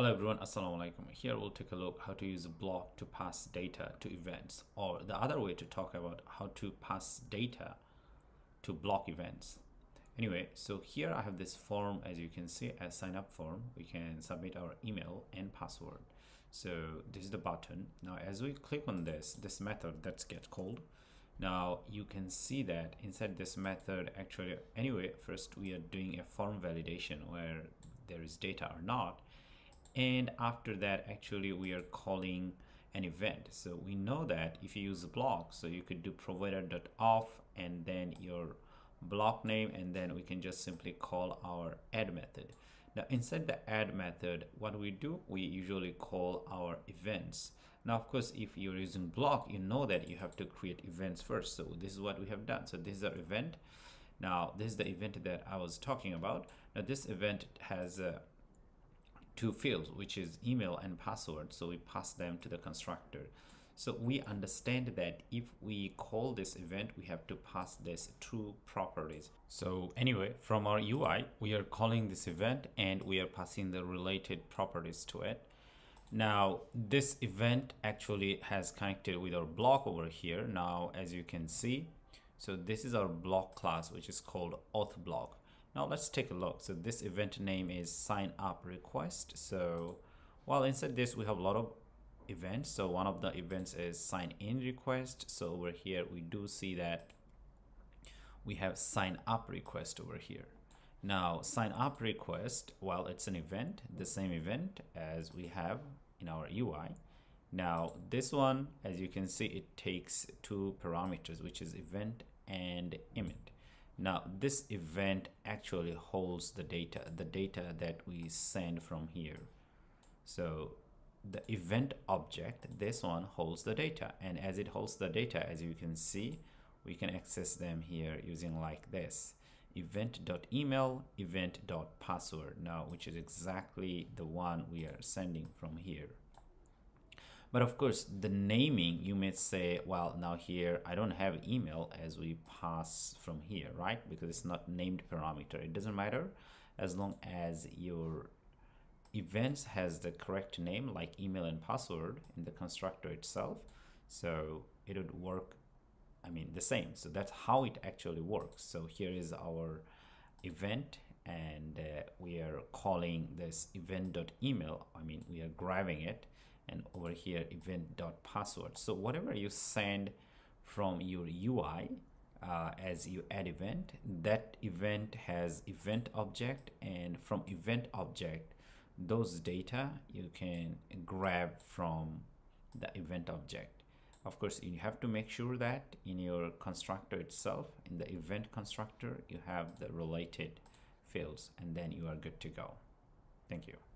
Hello everyone, Assalamu alaikum. Here we'll take a look how to use a BLoC to pass data to events or the other way to talk about how to pass data to BLoC events. Anyway, so here I have this form as you can see a sign up form. We can submit our email and password. So this is the button. Now as we click on this, this method that's get called. Now you can see that inside this method actually anyway first we are doing a form validation where there is data or not and after that actually we are calling an event. So we know that if you use a BLoC so you could do provider.auth and then your BLoC name and then we can just simply call our add method. Now inside the add method what we do we usually call our events. Now of course if you're using BLoC you know that you have to create events first. So this is what we have done. So this is our event. Now this is the event that I was talking about. Now this event has a two fields, which is email and password. So we pass them to the constructor. So we understand that if we call this event, we have to pass this true properties. So anyway, from our UI, we are calling this event and we are passing the related properties to it. Now, this event actually has connected with our BLoC over here. Now, as you can see, so this is our BLoC class, which is called auth BLoC. Now let's take a look. So this event name is sign up request. So while inside this we have a lot of events. So one of the events is sign in request. So over here we do see that we have sign up request over here. Now sign up request, well it's an event, the same event as we have in our UI. Now this one, as you can see, it takes two parameters, which is event and emit. Now this event actually holds the data, the data that we send from here. So the event object, this one holds the data. And as it holds the data, as you can see, we can access them here using like this. Event.email event.password now which is exactly the one we are sending from here but of course, the naming, you may say, well, now here, I don't have email as we pass from here, right? Because it's not named parameter. It doesn't matter as long as your events has the correct name like email and password in the constructor itself. So it would work, I mean, the same. So that's how it actually works. So here is our event and uh, we are calling this event.email. I mean, we are grabbing it and over here event.password so whatever you send from your UI uh, as you add event that event has event object and from event object those data you can grab from the event object. Of course you have to make sure that in your constructor itself in the event constructor you have the related fields and then you are good to go. Thank you